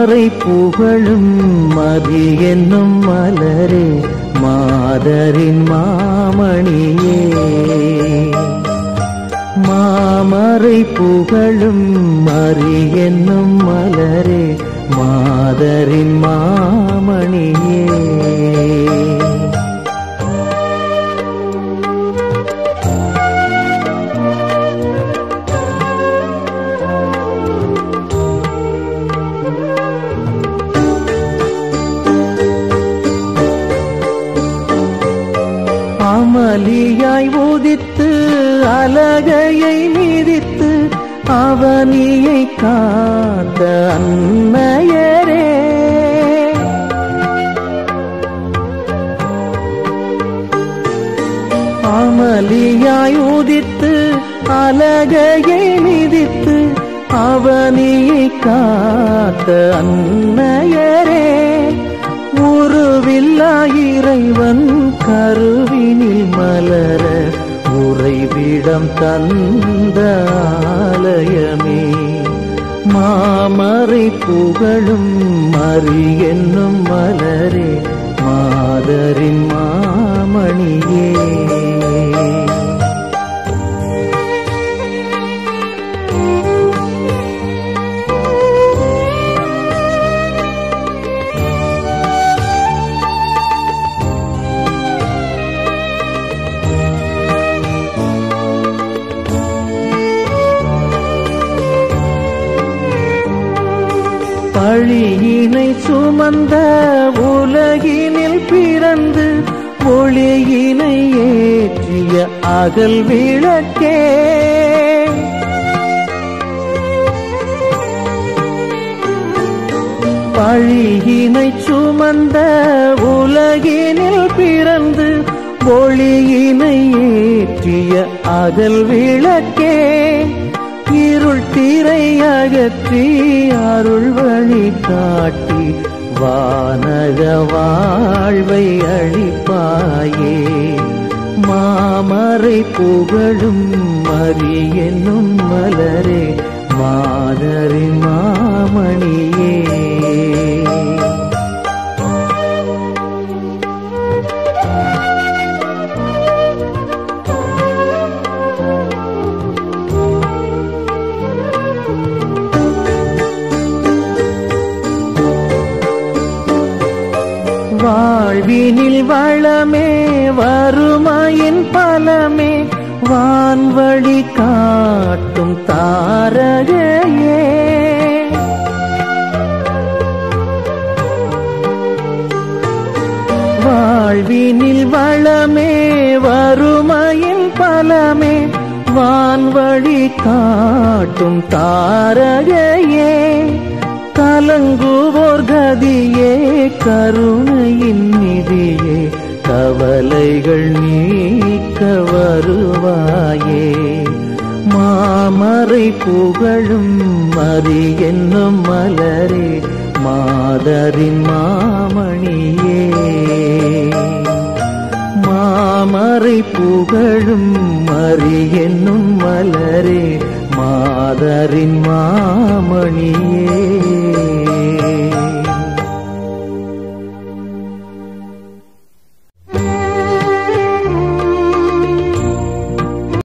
மாமரை புகழும் மதி என்னும் மலரே மாதரின் மாமணியே. மாமரை புகழும் மறி என்னும் மலரே மாதரின் மாமணியே. அமளியாய் உதித்து அலகையை மீதித்து அவனியை காத்த அன்னையரே. அமளியாய் உதித்து அலகையை மிதித்து அவனியை காத்த அன்னையரே. உருவில்லா இறைவன் கருவினில் மலர உறைவிடம் தந்த ஆலயமே. மாமரை புகழும் மறி என்னும் மலரே மாதரின் மாமணியே. வழியினை சுமந்த உலகினில் பிறந்து ஒளியினை ஏற்றிய அகல் விளக்கே. பழியினை சுமந்த உலகினில் பிறந்து ஒளியினை ஏற்றிய அகல் விளக்கே. இருள் தீரை அகற்றி அருள் வழி காட்டி வானக வாழ்வை அழிப்பாயே மாமரை புகழும் மறி என்னும் மலரே மாதரி மாமணியே. வாழ்வினில் வளமே வறுமையின் பலமே வான்வழி காட்டும் தாரகையே. வாழ்வினில் வளமே வறுமையின் பலமே வான்வழி காட்டும் தாரகையே. கலங்குவோர் கதியே கருணையின் நிதியே கவலைகள் நீக்க வருவாயே. மாமரை புகழும் மறி என்னும் மலரே மாதரின் மாமணியே. தாமரை புகழும் மறி என்னும் மலரே மாதரின் மாமணியே.